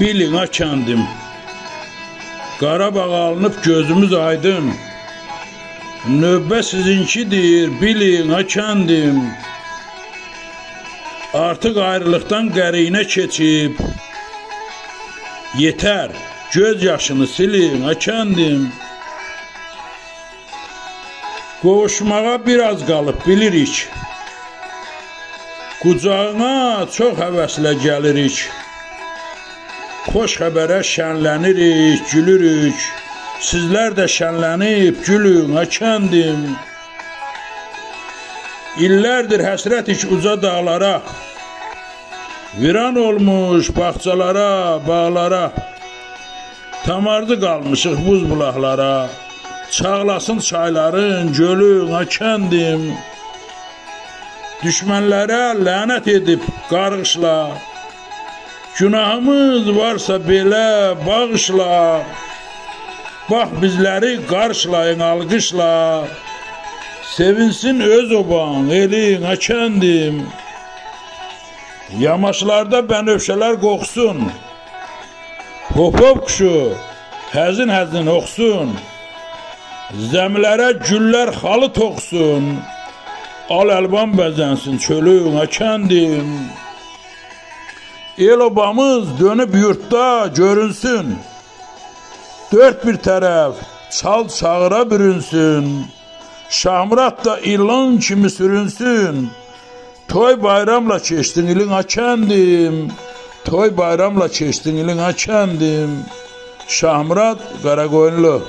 bilin ha kəndim. Qarabağ alınıb gözümüz aydın. Növbə sizinkidir, bilin ha kəndim. Artıq ayrılıqdan qərinə keçib. Yetər, göz yaşını silin ha kəndim. Qovuşmağa biraz qalıb bilirik. Qucağına çox həvəslə gəlirik. Xoş xəbərə şənlənirik, gülürük. Sizlər də şənlənib gülün, ha kəndim. İllərdir həsrətik uca dağlara. Viran olmuş bağçalara, bağlara. Tamardı qalmışıq buz bulaqlara. Çağlasın çayların, gölün, ha kəndim. Düşmənlərə lənət edib qarğışla. Günahımız varsa belə bağışla. Bax bizləri qarşılayın alqışla. Sevinsin öz oban, elin, ha kəndim. Yamaçlarda bənövşələr qoxsun. Hop-hop quşu həzin-həzin oxsun. Zəmilərə güllər xalı toxsun. Al əlvan bəzənsin çölün, ha kəndim. El obamız dönüb yurtda görünsün. Dörd bir tərəf çal çağıra bürünsün. Şahmurat da ilan kimi sürünsün. Toy bayramla keçdin ilin ha kəndim. Toy bayramla keçdin ilin ha kəndim. Şahmurat Qaraqoyunlu